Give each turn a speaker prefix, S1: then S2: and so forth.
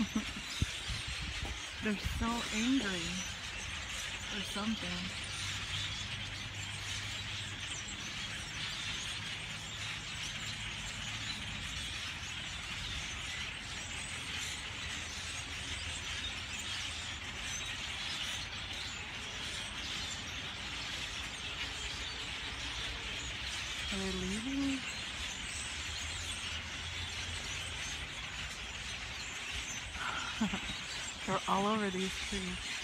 S1: They're so angry. Or something. Are They're all over these trees.